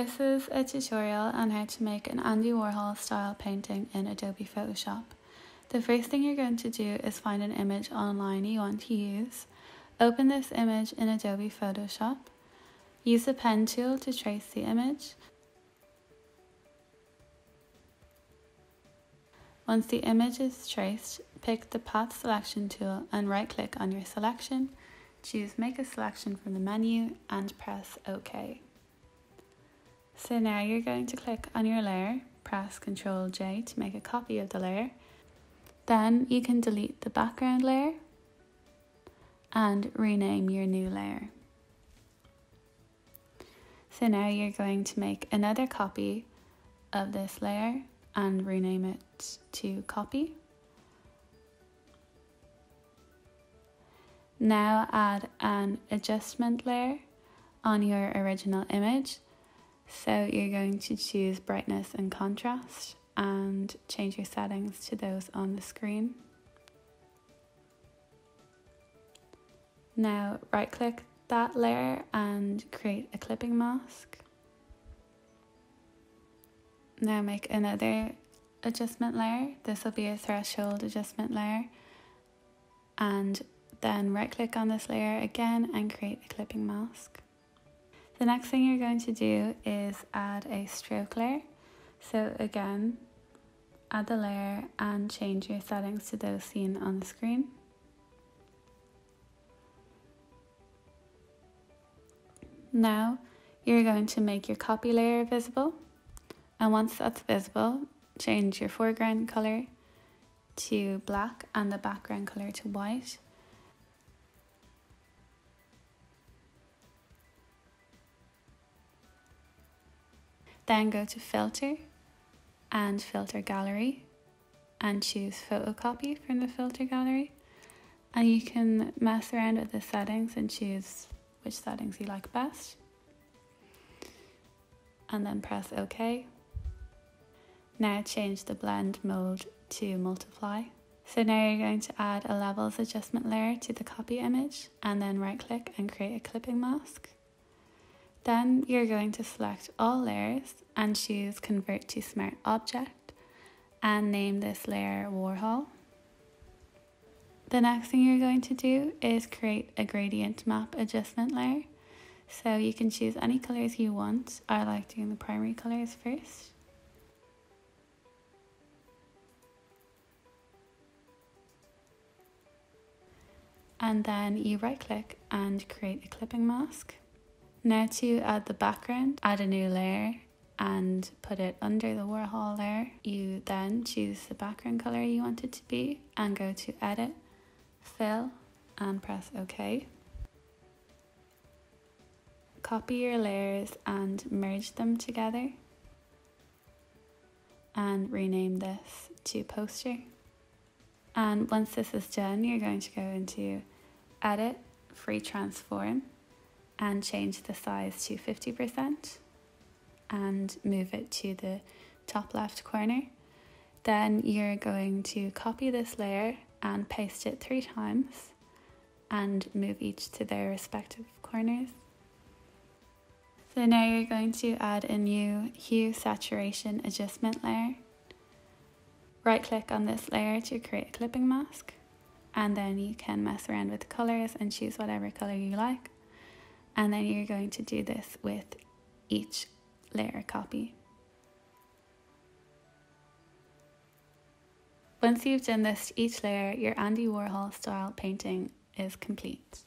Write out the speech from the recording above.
This is a tutorial on how to make an Andy Warhol style painting in Adobe Photoshop. The first thing you're going to do is find an image online you want to use. Open this image in Adobe Photoshop. Use the pen tool to trace the image. Once the image is traced, pick the Path Selection tool and right click on your selection. Choose Make a Selection from the menu and press OK. So now you're going to click on your layer, press Ctrl J to make a copy of the layer. Then you can delete the background layer and rename your new layer. So now you're going to make another copy of this layer and rename it to copy. Now add an adjustment layer on your original image so you're going to choose brightness and contrast and change your settings to those on the screen. Now right click that layer and create a clipping mask. Now make another adjustment layer. This will be a threshold adjustment layer. And then right click on this layer again and create a clipping mask. The next thing you're going to do is add a stroke layer. So again, add the layer and change your settings to those seen on the screen. Now you're going to make your copy layer visible and once that's visible change your foreground color to black and the background color to white Then go to filter and filter gallery and choose photocopy from the filter gallery. And you can mess around with the settings and choose which settings you like best. And then press OK. Now change the blend mode to multiply. So now you're going to add a levels adjustment layer to the copy image and then right click and create a clipping mask. Then you're going to select all layers and choose Convert to Smart Object and name this layer Warhol. The next thing you're going to do is create a gradient map adjustment layer. So you can choose any colours you want. I like doing the primary colours first. And then you right click and create a clipping mask. Now to add the background, add a new layer and put it under the Warhol layer. You then choose the background color you want it to be and go to edit, fill and press OK. Copy your layers and merge them together and rename this to poster. And once this is done, you're going to go into edit, free transform and change the size to 50% and move it to the top left corner. Then you're going to copy this layer and paste it three times and move each to their respective corners. So now you're going to add a new hue saturation adjustment layer. Right click on this layer to create a clipping mask and then you can mess around with the colors and choose whatever color you like and then you're going to do this with each layer copy. Once you've done this to each layer, your Andy Warhol style painting is complete.